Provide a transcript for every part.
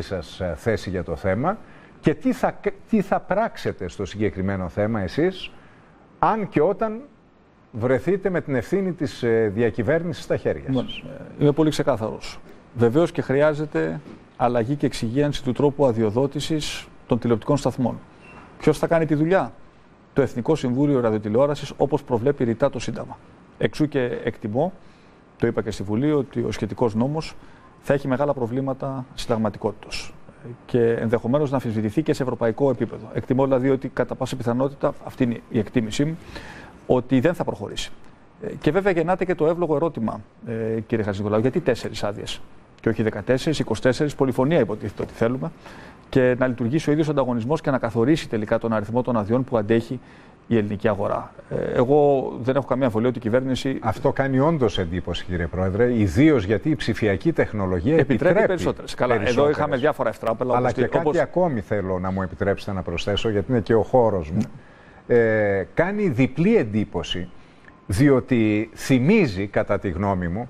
σας ε, θέση για το θέμα και τι θα, τι θα πράξετε στο συγκεκριμένο θέμα εσείς, αν και όταν βρεθείτε με την ευθύνη της ε, διακυβέρνησης στα χέρια Λοιπόν, σας. ε, Είμαι πολύ ξεκάθαρος. Βεβαίως και χρειάζεται αλλαγή και εξυγίανση του τρόπου αδειοδότησης των τηλεοπτικών σταθμών. Ποιος θα κάνει τη δουλειά; Το Εθνικό Συμβούλιο Ραδιοτηλεόρασης, όπως προβλέπει ρητά το Σύνταγμα. Εξού και εκτιμώ, το είπα και στη Βουλή, ότι ο σχετικός νόμος θα έχει μεγάλα προβλήματα συνταγματικότητας και ενδεχομένως να αμφισβητηθεί και σε ευρωπαϊκό επίπεδο. Εκτιμώ δηλαδή ότι κατά πάσα πιθανότητα, αυτή είναι η εκτίμησή μου, ότι δεν θα προχωρήσει. Ε, Και βέβαια γεννάται και το εύλογο ερώτημα, ε, κύριε Χατζηνικολάου, γιατί τέσσερις άδειες και όχι 14, 24, πολυφωνία υποτίθεται ότι θέλουμε, και να λειτουργήσει ο ίδιος ανταγωνισμός και να καθορίσει τελικά τον αριθμό των αδειών που αντέχει η ελληνική αγορά. Ε, Εγώ δεν έχω καμία αμφιβολία ότι η κυβέρνηση Αυτό κάνει όντως εντύπωση, κύριε Πρόεδρε, ιδίως γιατί η ψηφιακή τεχνολογία επιτρέπει, επιτρέπει περισσότερες. Καλά, εδώ περισσότερες. είχαμε διάφορα ευτράπελα. Αλλά όπως και τη- κάτι όπως- ακόμη θέλω να μου επιτρέψετε να προσθέσω, γιατί είναι και ο χώρος μου. Ε, κάνει διπλή εντύπωση, διότι θυμίζει, κατά τη γνώμη μου,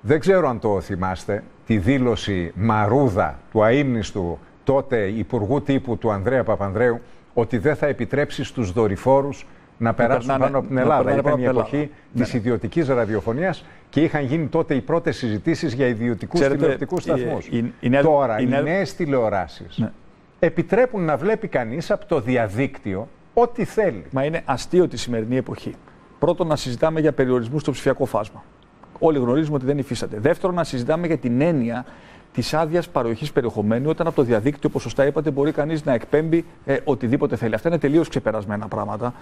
δεν ξέρω αν το θυμάστε, τη δήλωση Μαρούδα του αείμνηστου τότε Υπουργού Τύπου του Ανδρέα Παπανδρέου, ότι δεν θα επιτρέψει στους δορυφόρους να περάσουν περνάνε- πάνω από την να Ελλάδα. περνάνε Ήταν πάνω η από την εποχή Ελλάδα. της Ναι. ιδιωτικής ραδιοφωνίας και είχαν γίνει τότε οι πρώτες συζητήσεις για ιδιωτικούς Ξέρετε, τηλεοπτικούς η- σταθμούς. η- η νέα- Τώρα, η οι νέα- νέες τηλεοράσεις Ναι. επιτρέπουν να βλέπει κανείς από το διαδίκτυο ό,τι θέλει. Μα είναι αστείο τη σημερινή εποχή. Πρώτον, να συζητάμε για περιορισμούς στο ψηφιακό φάσμα. Όλοι γνωρίζουμε ότι δεν υφίσταται. Δεύτερον, να συζητάμε για την έννοια της άδειας παροχής περιεχομένου, όταν από το διαδίκτυο, όπως σωστά είπατε, μπορεί κανείς να εκπέμπει ε, οτιδήποτε θέλει. Αυτά είναι τελείως ξεπερασμένα πράγματα.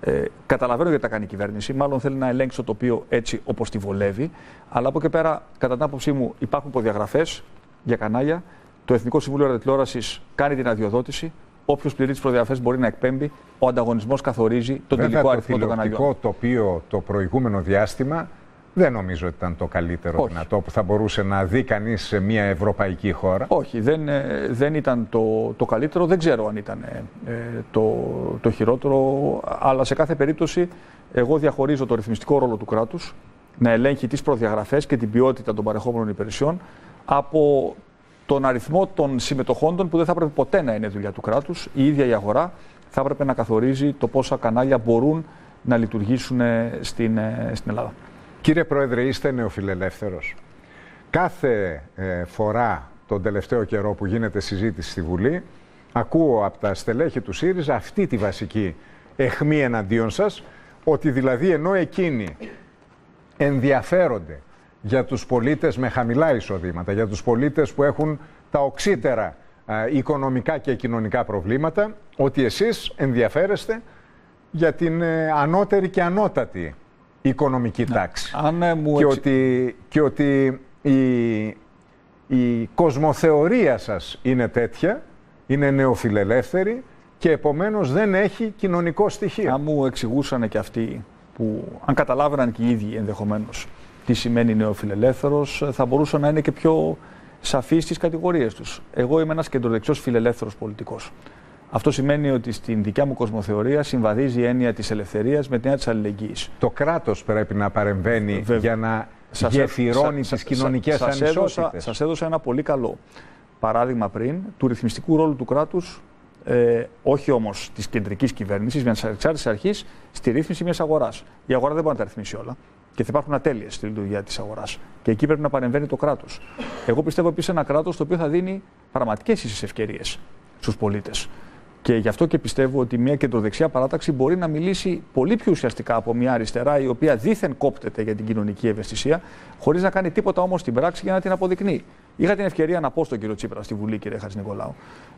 Ε, καταλαβαίνω γιατί τα κάνει η κυβέρνηση. Μάλλον θέλει να ελέγξει το τοπίο έτσι όπως τη βολεύει. Αλλά από εκεί πέρα, κατά την άποψή μου, υπάρχουν προδιαγραφές για κανάλια. Το Εθνικό Συμβούλιο Ραδιοτηλεόρασης κάνει την αδειοδότηση. Όποιος πληρεί τις προδιαγραφές μπορεί να εκπέμπει. Ο ανταγωνισμός καθορίζει τον Βέβαια, τελικό το αριθμό των καναλιών. τηλεοπτικό τοπίο το προηγούμενο διάστημα δεν νομίζω ότι ήταν το καλύτερο Όχι. δυνατό που θα μπορούσε να δει κανείς σε μια ευρωπαϊκή χώρα. Όχι, δεν, ε, δεν ήταν το, το καλύτερο. Δεν ξέρω αν ήταν ε, ε, το, το χειρότερο. Αλλά σε κάθε περίπτωση, εγώ διαχωρίζω το ρυθμιστικό ρόλο του κράτους να ελέγχει τις προδιαγραφές και την ποιότητα των παρεχόμενων υπηρεσιών από τον αριθμό των συμμετοχόντων που δεν θα έπρεπε ποτέ να είναι δουλειά του κράτους. Η ίδια η αγορά θα έπρεπε να καθορίζει το πόσα κανάλια μπορούν να λειτουργήσουν ε, στην, ε, στην Ελλάδα. Κύριε Πρόεδρε, είστε νεοφιλελεύθερος. Κάθε ε, φορά τον τελευταίο καιρό που γίνεται συζήτηση στη Βουλή, ακούω από τα στελέχη του ΣΥΡΙΖΑ αυτή τη βασική εχμή εναντίον σας, ότι δηλαδή ενώ εκείνοι ενδιαφέρονται για τους πολίτες με χαμηλά εισοδήματα, για τους πολίτες που έχουν τα οξύτερα α, οικονομικά και κοινωνικά προβλήματα, ότι εσείς ενδιαφέρεστε για την ε, ανώτερη και ανώτατη οικονομική τάξη. Αν ε, μου Και εξ- ότι, και ότι η, η κοσμοθεωρία σας είναι τέτοια, είναι νεοφιλελεύθερη και επομένως δεν έχει κοινωνικό στοιχείο. Αν μου εξηγούσαν και αυτοί που, αν καταλάβαιναν και οι ίδιοι ενδεχομένως τι σημαίνει νεοφιλελεύθερος, θα μπορούσαν να είναι και πιο σαφείς στις κατηγορίες τους. Εγώ είμαι ένας κεντροδεξιός φιλελεύθερος πολιτικός. Αυτό σημαίνει ότι στην δικιά μου κοσμοθεωρία συμβαδίζει η έννοια της ελευθερίας με την έννοια της αλληλεγγύης. Το κράτος πρέπει να παρεμβαίνει Βέβαια. για να Σας έ- γεφυρώνει σα- τις σα- κοινωνικές σας έδωσα, ανισότητες. σας έδωσα ένα πολύ καλό παράδειγμα πριν του ρυθμιστικού ρόλου του κράτους, ε, όχι όμως της κεντρικής κυβέρνησης, μιας εξάρτητης αρχής, στη ρύθμιση μιας αγοράς. Η αγορά δεν μπορεί να τα ρυθμίσει όλα και θα υπάρχουν ατέλειες στη λειτουργία της αγοράς. Και εκεί πρέπει να παρεμβαίνει το κράτος. Εγώ πιστεύω επίσης ένα κράτος το οποίο θα δίνει πραγματικές ίσες ευκαιρίες στους πολίτες. Και γι' αυτό και πιστεύω ότι μια κεντροδεξιά παράταξη μπορεί να μιλήσει πολύ πιο ουσιαστικά από μια αριστερά η οποία δήθεν κόπτεται για την κοινωνική ευαισθησία, χωρίς να κάνει τίποτα όμως στην πράξη για να την αποδεικνύει. Είχα την ευκαιρία να πω στον κύριο Τσίπρα στη Βουλή, κύριε Χατζη Νικολάου,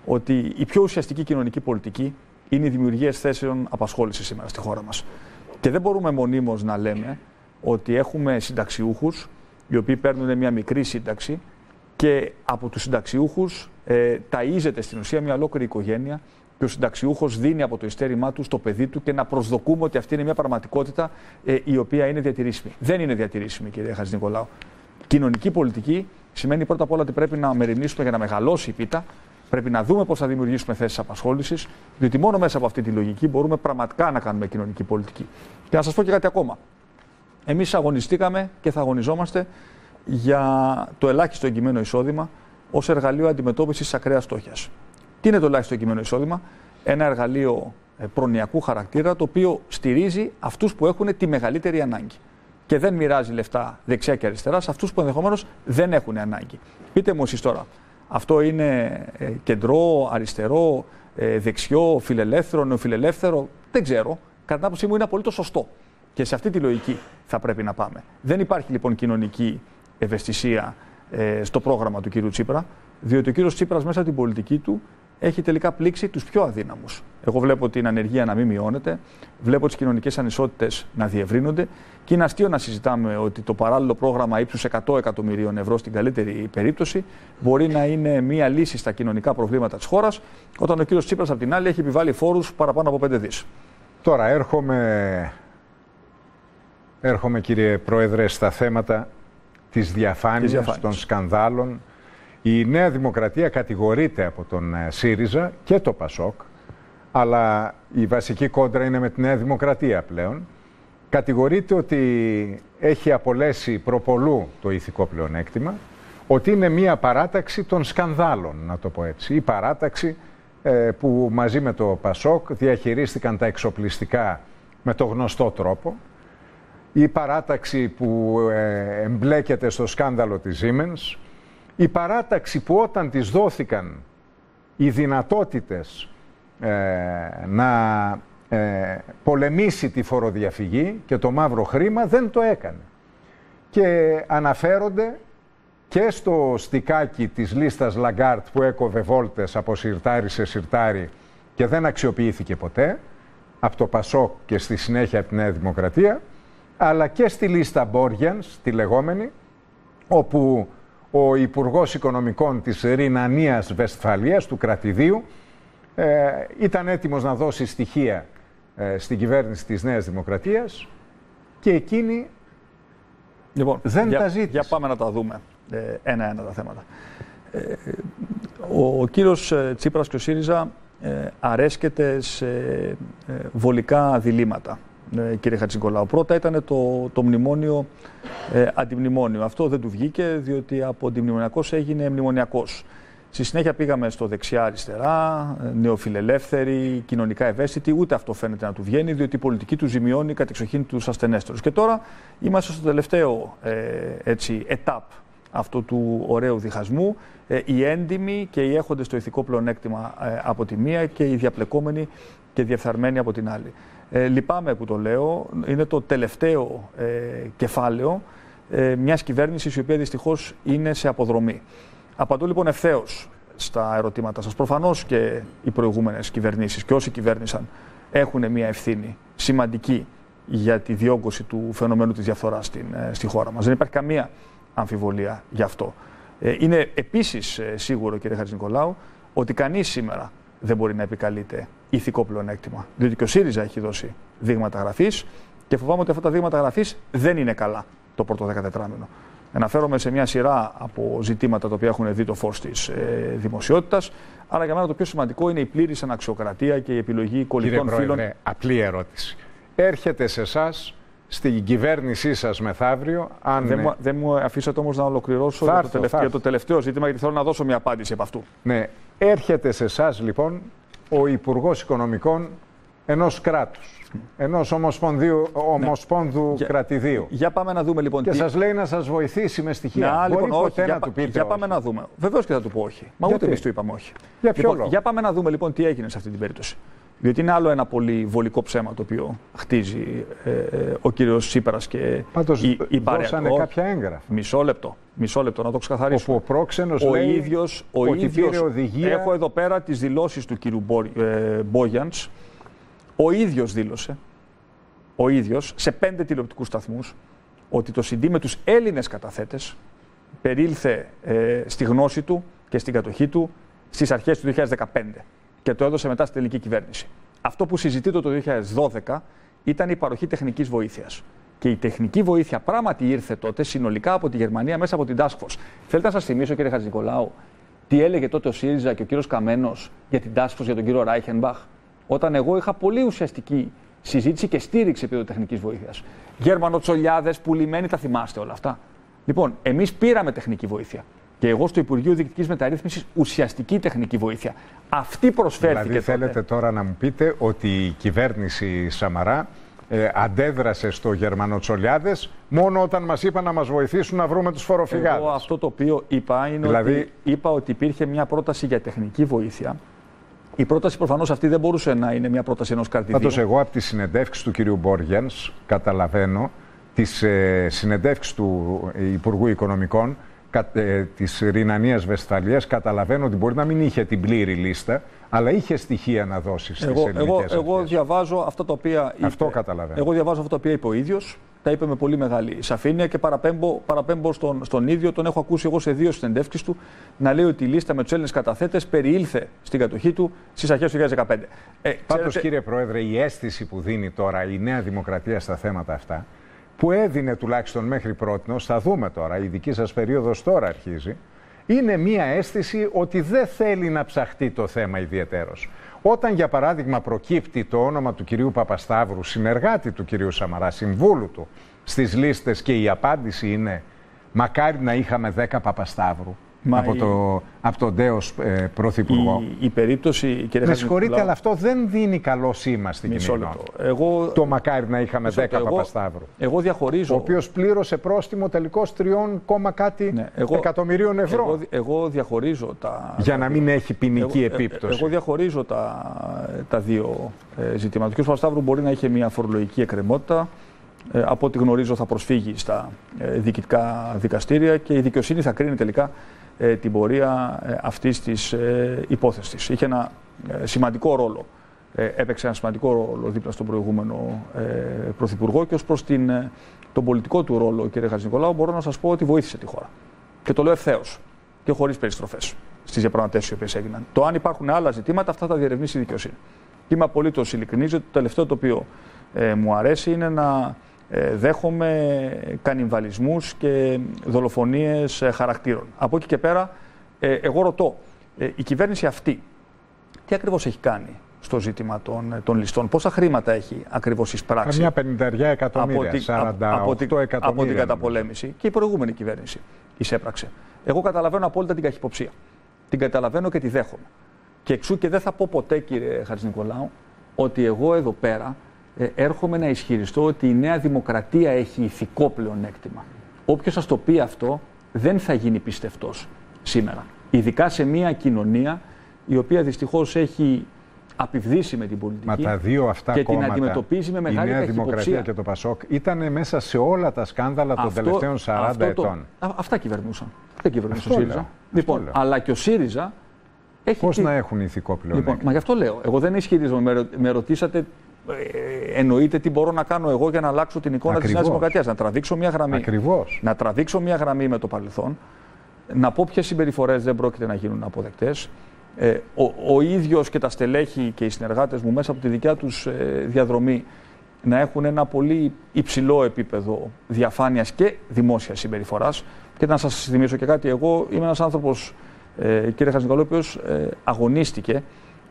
ότι η πιο ουσιαστική κοινωνική πολιτική είναι η δημιουργία θέσεων απασχόλησης σήμερα στη χώρα μας. Και δεν μπορούμε μονίμως να λέμε ότι έχουμε συνταξιούχους οι οποίοι παίρνουν μια μικρή σύνταξη και από τους συνταξιούχους ε, ταΐζεται στην ουσία μια ολόκληρη οικογένεια και ο συνταξιούχος δίνει από το ειστέρημά του στο παιδί του και να προσδοκούμε ότι αυτή είναι μια πραγματικότητα ε, η οποία είναι διατηρήσιμη. Δεν είναι διατηρήσιμη, κύριε Χατζη Νικολάου. Κοινωνική πολιτική σημαίνει πρώτα απ' όλα ότι πρέπει να μεριμνήσουμε για να μεγαλώσει η πίτα. Πρέπει να δούμε πώς θα δημιουργήσουμε θέσεις απασχόλησης, διότι μόνο μέσα από αυτή τη λογική μπορούμε πραγματικά να κάνουμε κοινωνική πολιτική. Και να σας πω και κάτι ακόμα. Εμείς αγωνιστήκαμε και θα αγωνιζόμαστε για το ελάχιστο εγγυημένο εισόδημα ως εργαλείο αντιμετώπισης τη ακραίας στόχια. Τι είναι το ελάχιστο κείμενο εισόδημα, ένα εργαλείο ε, προνοιακού χαρακτήρα, το οποίο στηρίζει αυτούς που έχουν τη μεγαλύτερη ανάγκη. Και δεν μοιράζει λεφτά δεξιά και αριστερά σε αυτούς που ενδεχομένως δεν έχουν ανάγκη. Πείτε μου εσείς τώρα, αυτό είναι ε, κεντρό, αριστερό, ε, δεξιό, φιλελεύθερο, νεοφιλελεύθερο, δεν ξέρω. Κατά την άποψή μου είναι απολύτως σωστό. Και σε αυτή τη λογική θα πρέπει να πάμε. Δεν υπάρχει λοιπόν κοινωνική ευαισθησία στο πρόγραμμα του κ. Τσίπρα, διότι ο κ. Τσίπρας μέσα από την πολιτική του έχει τελικά πλήξει τους πιο αδύναμους. Εγώ βλέπω την ανεργία να μην μειώνεται, βλέπω τις κοινωνικές ανισότητες να διευρύνονται και είναι αστείο να συζητάμε ότι το παράλληλο πρόγραμμα ύψους 100 εκατομμυρίων ευρώ στην καλύτερη περίπτωση μπορεί να είναι μία λύση στα κοινωνικά προβλήματα της χώρας, όταν ο κ. Τσίπρας απ' την άλλη έχει επιβάλει φόρους παραπάνω από 5 δις. Τώρα έρχομαι, έρχομαι κύριε Πρόεδρε στα θέματα της διαφάνειας, των σκανδάλων η Νέα Δημοκρατία κατηγορείται από τον ε, ΣΥΡΙΖΑ και το ΠΑΣΟΚ, αλλά η βασική κόντρα είναι με τη Νέα Δημοκρατία πλέον. Κατηγορείται ότι έχει απολέσει προπολού το ηθικό πλεονέκτημα, ότι είναι μία παράταξη των σκανδάλων, να το πω έτσι. Η παράταξη ε, που μαζί με το ΠΑΣΟΚ διαχειρίστηκαν τα εξοπλιστικά με το γνωστό τρόπο. Η παράταξη που ε, εμπλέκεται στο σκάνδαλο της Siemens, η παράταξη που όταν της δόθηκαν οι δυνατότητες ε, να ε, πολεμήσει τη φοροδιαφυγή και το μαύρο χρήμα δεν το έκανε. Και αναφέρονται και στο στικάκι της λίστας Λαγκάρτ που έκοβε βόλτες από συρτάρι σε συρτάρι και δεν αξιοποιήθηκε ποτέ, από το Πασόκ και στη συνέχεια από τη Νέα Δημοκρατία, αλλά και στη λίστα Μπόργιανς, τη λεγόμενη, όπου ο Υπουργός Οικονομικών της Ρηνανίας Βεστφαλίας, του κρατιδίου, ε, ήταν έτοιμος να δώσει στοιχεία ε, στην κυβέρνηση της Νέας Δημοκρατίας και εκείνη λοιπόν, δεν για, τα ζήτησε. Για πάμε να τα δούμε ε, ένα-ένα τα θέματα. Ε, ο, ο κύριος Τσίπρας και ο ΣΥΡΙΖΑ αρέσκεται σε βολικά διλήμματα. Ε, κύριε Χατζικολάου. Πρώτα ήταν το, το μνημόνιο ε, αντιμνημόνιο. Αυτό δεν του βγήκε διότι από αντιμνημονιακός έγινε μνημονιακός. Στη συνέχεια πήγαμε στο δεξιά-αριστερά, ε, νεοφιλελεύθεροι, κοινωνικά ευαίσθητοι. Ούτε αυτό φαίνεται να του βγαίνει, διότι η πολιτική του ζημιώνει κατεξοχήν τους ασθενέστερου. Και τώρα είμαστε στο τελευταίο ε, έτσι, ετάπ αυτού του ωραίου διχασμού. Ε, οι έντιμοι και οι έχοντες το ηθικό πλεονέκτημα ε, από τη μία και οι διαπλεκόμενοι και διεφθαρμένοι από την άλλη. Ε, λυπάμαι που το λέω. Είναι το τελευταίο ε, κεφάλαιο ε, μιας κυβέρνησης η οποία δυστυχώς είναι σε αποδρομή. Απαντώ λοιπόν ευθέως στα ερωτήματα σας. Προφανώς και οι προηγούμενες κυβερνήσεις και όσοι κυβέρνησαν έχουν μια ευθύνη σημαντική για τη διόγκωση του φαινομένου της διαφθοράς στην, ε, στη χώρα μας. Δεν υπάρχει καμία αμφιβολία γι' αυτό. Ε, είναι επίσης σίγουρο, κύριε Χατζηνικολάου, ότι κανείς σήμερα δεν μπορεί να επικαλείται ηθικό πλεονέκτημα. Διότι και ο ΣΥΡΙΖΑ έχει δώσει δείγματα γραφής και φοβάμαι ότι αυτά τα δείγματα γραφής δεν είναι καλά το πρώτο 14 μήνο. Αναφέρομαι σε μια σειρά από ζητήματα τα οποία έχουν δει το φως της ε, δημοσιότητας. Αλλά για μένα το πιο σημαντικό είναι η πλήρης αναξιοκρατία και η επιλογή κολλητών Κύριε φίλων. Πρόεδρε, απλή ερώτηση. Έρχεται σε εσάς στην κυβέρνησή σας μεθαύριο. Αν... Δεν, μου, δεν μου αφήσατε όμως να ολοκληρώσω το, τελευταίο, το τελευταίο ζήτημα, γιατί θέλω να δώσω μια απάντηση από αυτού. Ναι. Έρχεται σε εσάς λοιπόν ο Υπουργός Οικονομικών ενός κράτους. Ενός ομοσπονδίου ναι. κρατηδίου. Για πάμε να δούμε λοιπόν. Και τι... σας λέει να σας βοηθήσει με στοιχεία. Να, Μπορεί λοιπόν, ποτέ όχι, να του πείτε. Για πάμε να δούμε. Βεβαίως και θα του πω όχι. Μα Γιατί; ούτε εμείς του είπαμε όχι. Για ποιο λοιπόν, λόγο; Για πάμε να δούμε λοιπόν τι έγινε σε αυτή την περίπτωση. Διότι είναι άλλο ένα πολύ βολικό ψέμα το οποίο χτίζει ε, ε, ο κύριος Σύπρα και Πάντως, η, η δώσανε κάποια έγγραφα. Μισό λεπτό. Μισό λεπτό να το ξεκαθαρίσω. Όπου ο πρόξενος ο λέει ίδιος, ο ότι ίδιος, πήρε οδηγία. Έχω εδώ πέρα τις δηλώσεις του κύριου ε, Μπόγιαντς. Ο ίδιος δήλωσε, ο ίδιος σε πέντε τηλεοπτικούς σταθμούς, ότι το CD με τους Έλληνες καταθέτες περίλθε ε, στη γνώση του και στην κατοχή του στις αρχές του 2015 και το έδωσε μετά στην τελική κυβέρνηση. Αυτό που συζητείται το 2012 ήταν η παροχή τεχνικής βοήθειας. Και η τεχνική βοήθεια πράγματι ήρθε τότε συνολικά από τη Γερμανία μέσα από την Task Force. Θέλετε να σας θυμίσω, κύριε Χατζηνικολάου, τι έλεγε τότε ο ΣΥΡΙΖΑ και ο κύριος Καμένος για την Task Force για τον κύριο Ράιχενμπαχ, όταν εγώ είχα πολύ ουσιαστική συζήτηση και στήριξη επίπεδο τεχνικής βοήθειας. Γερμανοτσολιάδες, πουλημένοι, τα θυμάστε όλα αυτά. Λοιπόν, εμείς πήραμε τεχνική βοήθεια. Και εγώ στο Υπουργείο Διοικητικής Μεταρρύθμισης ουσιαστική τεχνική βοήθεια. Αυτή προσφέρθηκε. Δηλαδή, θέλετε τώρα να μου πείτε ότι η κυβέρνηση Σαμαρά ε, αντέδρασε στο Γερμανοτσολιάδες μόνο όταν μας είπαν να μας βοηθήσουν να βρούμε τους φοροφυγάδες. Εγώ αυτό το οποίο είπα είναι Δηλαδή- ότι, είπα ότι υπήρχε μια πρόταση για τεχνική βοήθεια. Η πρόταση προφανώς αυτή δεν μπορούσε να είναι μια πρόταση ενός καρτιδίου. Πάντως, εγώ από τις συνεντεύξεις του κυρίου Μπόργενς καταλαβαίνω τις ε, συνεντεύξεις του Υπουργού Οικονομικών κα, ε, της Ρινανίας Βεσφαλία. Καταλαβαίνω ότι μπορεί να μην είχε την πλήρη λίστα, αλλά είχε στοιχεία να δώσει στις Εγώ, ελληνικές εγώ, εγώ διαβάζω αυτά τα οποία είπε. Αυτό καταλαβαίνω. Εγώ διαβάζω αυτά τα οποία είπε ο ίδιος. Τα είπε με πολύ μεγάλη σαφήνεια και παραπέμπω, παραπέμπω στον, στον ίδιο. Τον έχω ακούσει εγώ σε δύο συνεντεύξεις του να λέει ότι η λίστα με τους Έλληνες καταθέτες περιήλθε στην κατοχή του στις αρχές του 2015. Ε, Πάντως, ξέρετε- κύριε Πρόεδρε, η αίσθηση που δίνει τώρα η Νέα Δημοκρατία στα θέματα αυτά, που έδινε τουλάχιστον μέχρι πρώτη, θα δούμε τώρα, η δική σας περίοδος τώρα αρχίζει, είναι μία αίσθηση ότι δεν θέλει να ψαχτεί το θέμα ιδιαιτέρως. Όταν, για παράδειγμα, προκύπτει το όνομα του κυρίου Παπασταύρου, συνεργάτη του κυρίου Σαμαρά, συμβούλου του, στις λίστες και η απάντηση είναι «Μακάρι να είχαμε 10 Παπασταύρου» Μα από, η- το, από τον Ντέος ε, Πρωθυπουργό. η, η περίπτωση, κύριε Με Χατζηνικολάου- συγχωρείτε, αλλά αυτό δεν δίνει καλό σήμα στην Μισό κοινωνία. λεπτό. Εγώ, Το μακάρι να είχαμε 10 μισό λεπτό. εγώ, Παπασταύρου. εγώ διαχωρίζω. Ο οποίος πλήρωσε πρόστιμο τελικώς 3, κάτι Ναι, εγώ- εκατομμυρίων ευρώ. εγώ, εγώ διαχωρίζω τα. για να μην έχει ποινική εγώ, ε, επίπτωση. Εγώ διαχωρίζω τα, τα δύο ε, ζητήματα. Ο κ. Παπασταύρου μπορεί να είχε μια φορολογική εκκρεμότητα. Ε, από ό,τι γνωρίζω θα προσφύγει στα ε, διοικητικά δικαστήρια και η δικαιοσύνη θα κρίνει τελικά ε, την πορεία ε, αυτής της ε, υπόθεσης. Είχε ένα ε, σημαντικό ρόλο. Ε, έπαιξε ένα σημαντικό ρόλο δίπλα στον προηγούμενο ε, Πρωθυπουργό και ως προς την, ε, τον πολιτικό του ρόλο, κύριε Χατζηνικολάου, μπορώ να σας πω ότι βοήθησε τη χώρα. Και το λέω ευθέως και χωρίς περιστροφές στις διαπραγματεύσεις οι οποίες έγιναν. Το αν υπάρχουν άλλα ζητήματα, αυτά θα διερευνήσει η δικαιοσύνη. Και είμαι απολύτως ειλικρινής ότι το τελευταίο το οποίο ε, μου αρέσει είναι να ε, δέχομαι κανιβαλισμούς και δολοφονίες ε, χαρακτήρων. Από εκεί και πέρα, ε, εγώ ρωτώ, ε, η κυβέρνηση αυτή τι ακριβώς έχει κάνει στο ζήτημα των, ε, των ληστών, πόσα χρήματα έχει ακριβώς εισπράξει; Καμιά πενηνταριά εκατομμύρια, την- 48 από την- εκατομμύρια. από την νομίζω. καταπολέμηση και η προηγούμενη κυβέρνηση εισέπραξε. Εγώ καταλαβαίνω απόλυτα την καχυποψία. Την καταλαβαίνω και τη δέχομαι. Και εξού και δεν θα πω ποτέ, κύριε Χατζηνικολάου, ότι εγώ εδώ πέρα ε, έρχομαι να ισχυριστώ ότι η Νέα Δημοκρατία έχει ηθικό πλεονέκτημα. Όποιος σας το πει αυτό δεν θα γίνει πιστευτός σήμερα. Ειδικά σε μια κοινωνία η οποία δυστυχώς έχει απειβδίσει με την πολιτική Μα τα δύο αυτά και την κόμματα, αντιμετωπίζει με μεγάλη η Νέα καχυποψία. Δημοκρατία και το Πασόκ, ήταν μέσα σε όλα τα σκάνδαλα των Αυτό- τελευταίων 40 αυτό το- ετών. α, αυτά κυβερνούσαν. Δεν κυβερνούσε Αυτό ο ΣΥΡΙΖΑ. λέω. Λοιπόν, Αυτό λέω. αλλά και ο ΣΥΡΙΖΑ έχει. Πώς τι- να έχουν ηθικό πλεονέκτημα; Λοιπόν, μα γι' αυτό λέω. Εγώ δεν ισχυρίζομαι. Με, ρω- με ρωτήσατε, ε, εννοείται τι μπορώ να κάνω εγώ για να αλλάξω την εικόνα της Νέας Ακριβώς. Δημοκρατίας. Να τραβήξω μια γραμμή. Ακριβώς. Να τραβήξω μια γραμμή με το παρελθόν. Να πω ποιες συμπεριφορές δεν πρόκειται να γίνουν αποδεκτές. Ε, ο, ο ίδιος και τα στελέχη και οι συνεργάτες μου μέσα από τη δικιά τους ε, διαδρομή να έχουν ένα πολύ υψηλό επίπεδο διαφάνειας και δημόσιας συμπεριφοράς. Και να σας θυμίσω και κάτι, εγώ είμαι ένας άνθρωπος, ε, κύριε Χαζηνικολό, ο οποίος ε, αγωνίστηκε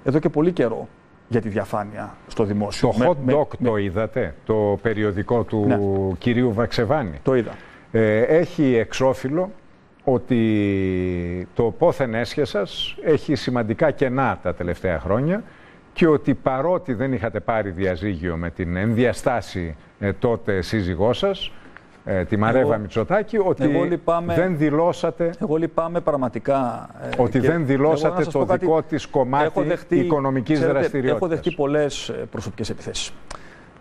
εδώ και πολύ καιρό για τη διαφάνεια στο δημόσιο. Το Με- hot με- dog με- το είδατε, το περιοδικό του Ναι. κυρίου Βαξεβάνη. Το είδα. Ε, έχει εξώφυλλο ότι το πόθεν έσχε σας έχει σημαντικά κενά τα τελευταία χρόνια και ότι παρότι δεν είχατε πάρει διαζύγιο με την ενδιαστάση ε, τότε σύζυγός σας, ε, τη Μαρέβα Εγώ- Μητσοτάκη, ότι εγώ λυπάμαι- δεν δηλώσατε Εγώ λυπάμαι πραγματικά. ε, ότι και δεν εγώ δηλώσατε να σας το πω κάτι, δικό της κομμάτι έχω δεχτεί- οικονομικής ξέρετε, δραστηριότητας. Έχω δεχτεί πολλές προσωπικές επιθέσεις.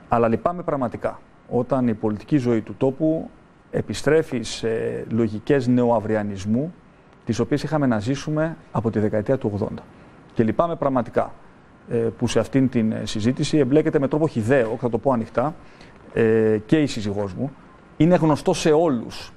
Αλλά λυπάμαι πραγματικά όταν η πολιτική ζωή του τόπου επιστρέφει σε λογικές νεοαυριανισμού, τις οποίες είχαμε να ζήσουμε από τη δεκαετία του 80. Και λυπάμαι πραγματικά ε, που σε αυτήν την ε, συζήτηση εμπλέκεται με τρόπο χιδαίο, θα το πω ανοιχτά, ε, και η σύζυγός μου. Είναι γνωστό σε όλους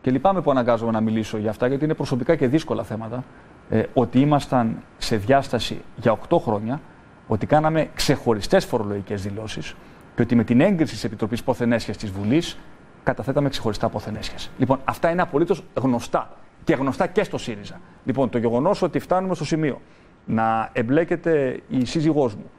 και λυπάμαι που αναγκάζομαι να μιλήσω για αυτά, γιατί είναι προσωπικά και δύσκολα θέματα. Ε, ότι ήμασταν σε διάσταση για 8 χρόνια, ότι κάναμε ξεχωριστές φορολογικές δηλώσεις και ότι με την έγκριση της Επιτροπής Ποθενέσχε της Βουλής καταθέταμε ξεχωριστά ποθενέσχε. Λοιπόν, αυτά είναι απολύτως γνωστά και γνωστά και στο ΣΥΡΙΖΑ. Λοιπόν, το γεγονός ότι φτάνουμε στο σημείο να εμπλέκεται η σύζυγός μου,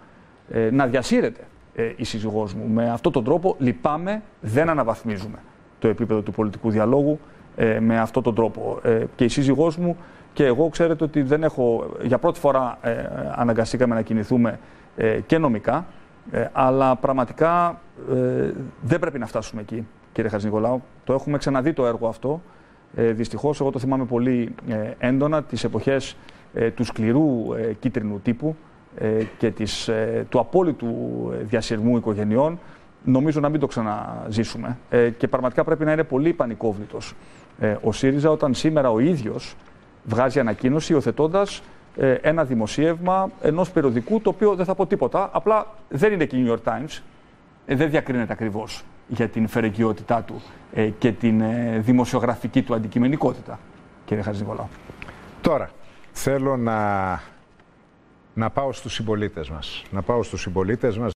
ε, να διασύρεται ε, η σύζυγός μου με αυτόν τον τρόπο, λυπάμαι, δεν αναβαθμίζουμε το επίπεδο του πολιτικού διαλόγου ε, με αυτόν τον τρόπο. Ε, και η σύζυγός μου και εγώ ξέρετε ότι δεν έχω, για πρώτη φορά ε, αναγκαστήκαμε να κινηθούμε ε, και νομικά, ε, αλλά πραγματικά δεν πρέπει να φτάσουμε εκεί, κύριε Χατζηνικολάου. Το έχουμε ξαναδεί το έργο αυτό. Ε, δυστυχώς, εγώ το θυμάμαι πολύ έντονα τις εποχές του σκληρού κίτρινου τύπου και της, του απόλυτου διασυρμού οικογενειών. Νομίζω να μην το ξαναζήσουμε. και πραγματικά πρέπει να είναι πολύ πανικόβλητος ο ΣΥΡΙΖΑ όταν σήμερα ο ίδιος βγάζει ανακοίνωση υιοθετώντας ε, ένα δημοσίευμα ενός περιοδικού το οποίο δεν θα πω τίποτα. Απλά δεν είναι και New York Times. Ε, δεν διακρίνεται ακριβώς για την φερεγγιότητά του ε, και την δημοσιογραφική του αντικειμενικότητα, κύριε Χατζηνικολάου. Τώρα, θέλω να, να πάω στους συμπολίτες μας. Να πάω στους συμπολίτες μας.